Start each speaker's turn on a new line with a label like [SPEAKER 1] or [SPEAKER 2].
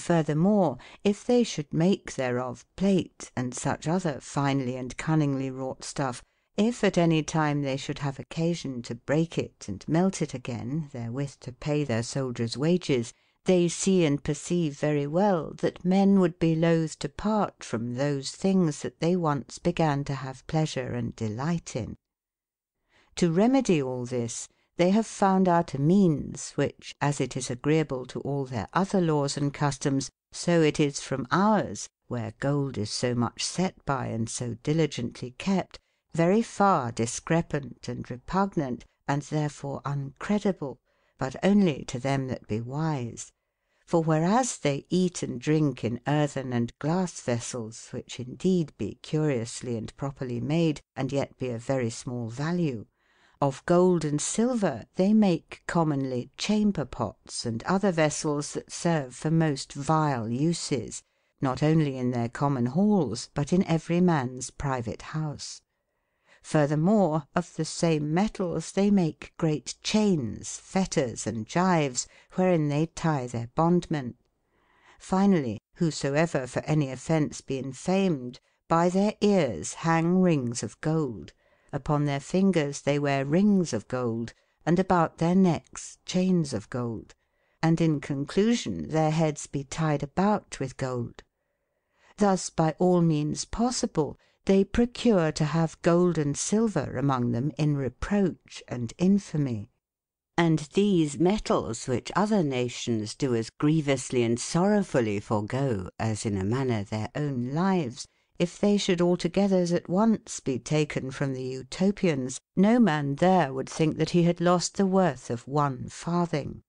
[SPEAKER 1] Furthermore, if they should make thereof plate and such other finely and cunningly wrought stuff, if at any time they should have occasion to break it and melt it again therewith to pay their soldiers' wages, they see and perceive very well that men would be loath to part from those things that they once began to have pleasure and delight in. To remedy all this they have found out a means which, as it is agreeable to all their other laws and customs, so it is from ours, where gold is so much set by and so diligently kept, very far discrepant and repugnant, and therefore uncredible, but only to them that be wise. For whereas they eat and drink in earthen and glass vessels, which indeed be curiously and properly made, and yet be of very small value of gold and silver they make commonly chamber pots and other vessels that serve for most vile uses, not only in their common halls, but in every man's private house. Furthermore, of the same metals they make great chains, fetters, and gyves, wherein they tie their bondmen. Finally, whosoever for any offence be infamed, by their ears hang rings of gold upon their fingers they wear rings of gold, and about their necks chains of gold, and in conclusion their heads be tied about with gold. Thus by all means possible they procure to have gold and silver among them in reproach and infamy. And these metals which other nations do as grievously and sorrowfully forego as in a manner their own lives, if they should altogether at once be taken from the Utopians, no man there would think that he had lost the worth of one farthing.